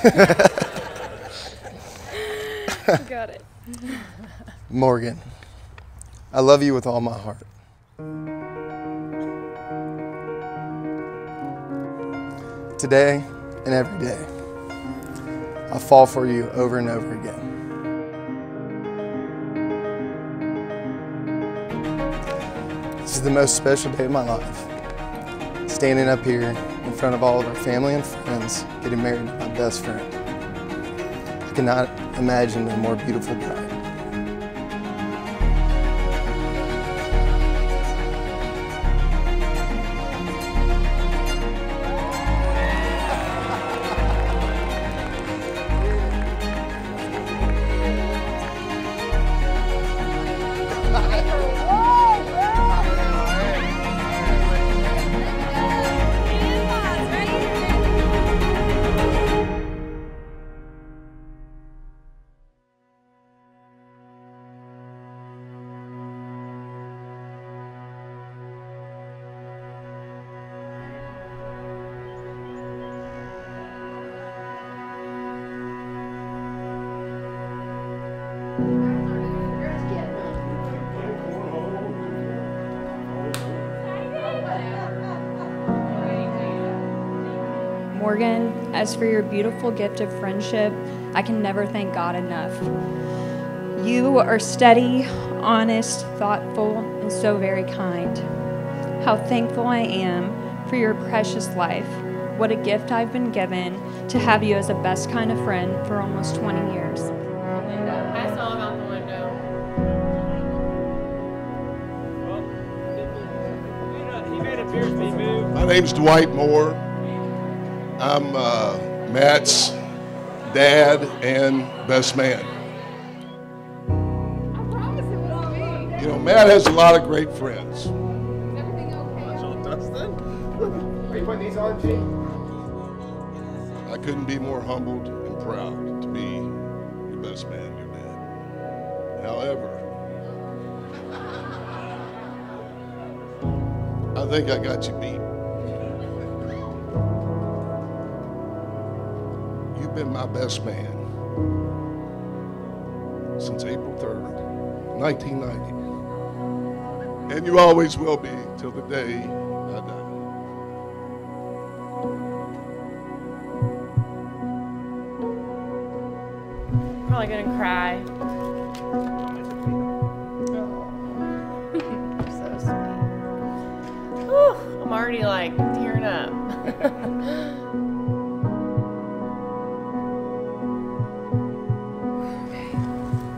Got it. Morgan, I love you with all my heart. Today and every day, I fall for you over and over again. This is the most special day of my life. Standing up here in front of all of our family and friends, getting married to my best friend. I cannot imagine a more beautiful bride. Morgan, as for your beautiful gift of friendship, I can never thank God enough. You are steady, honest, thoughtful, and so very kind. How thankful I am for your precious life. What a gift I've been given to have you as a best kind of friend for almost 20 years. I saw him out the window. My name's Dwight Moore. I'm uh, Matt's dad and best man. You know, Matt has a lot of great friends. Are you putting these on, G? I couldn't be more humbled and proud to be your best man, your dad. However, I think I got you beat. Been my best man since April 3rd, 1990. And you always will be till the day I die. Probably gonna cry. Whew, I'm already like tearing up.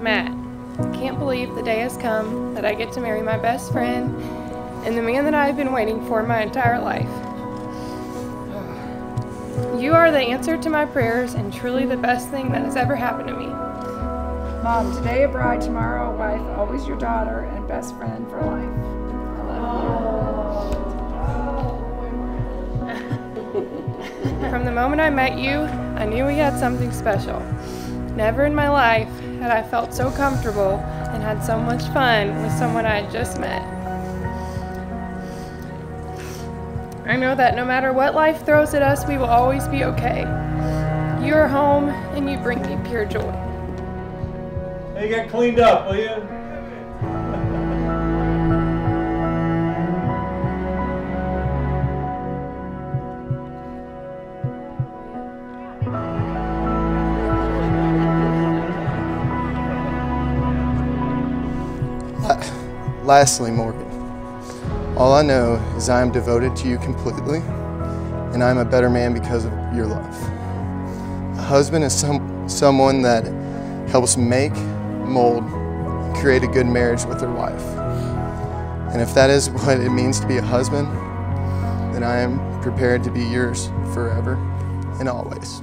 Matt, I can't believe the day has come that I get to marry my best friend and the man that I've been waiting for my entire life. You are the answer to my prayers and truly the best thing that has ever happened to me. Mom, today a bride, tomorrow a wife, always your daughter and best friend for life. I love you. From the moment I met you, I knew we had something special. Never in my life had I felt so comfortable and had so much fun with someone I had just met. I know that no matter what life throws at us, we will always be okay. You are home and you bring me pure joy. Hey, get cleaned up, will you? Lastly, Morgan, all I know is I am devoted to you completely, and I am a better man because of your love. A husband is some, someone that helps make, mold, create a good marriage with their wife. And if that is what it means to be a husband, then I am prepared to be yours forever and always.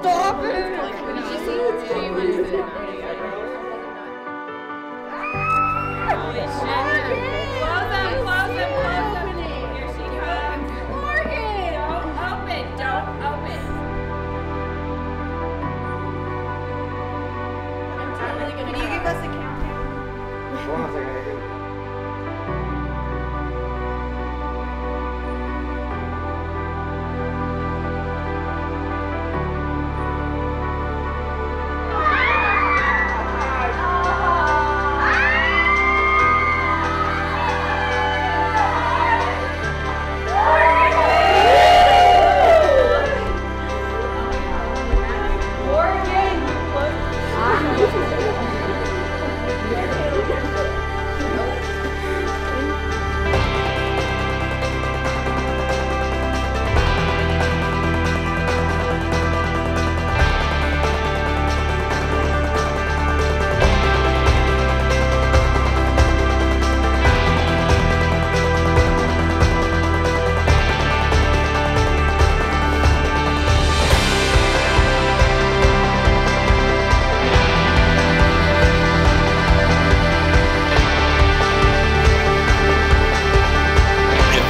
Stop it! Holy shit.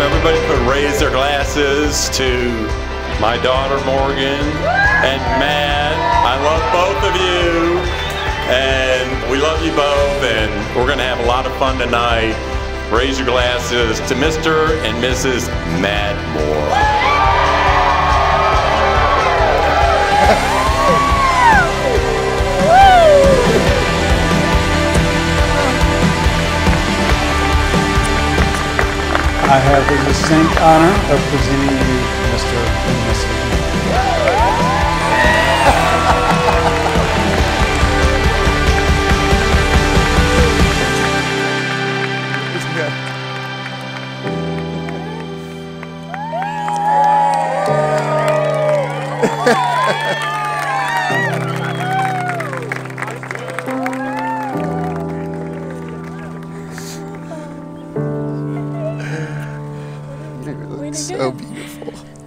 Everybody could raise their glasses to my daughter Morgan and Matt, I love both of you, and we love you both, and we're gonna have a lot of fun tonight. Raise your glasses to Mr. and Mrs. Matt Moore. I have the distinct honor of presenting you Mr. and Mrs. So beautiful.